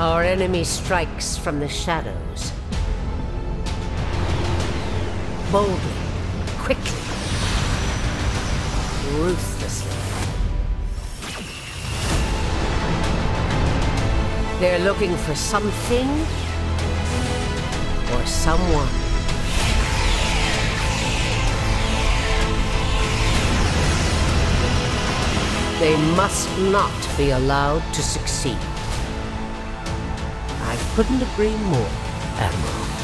Our enemy strikes from the shadows. Boldly, quickly, ruthlessly. They're looking for something or someone. They must not be allowed to succeed. Couldn't agree more, Admiral.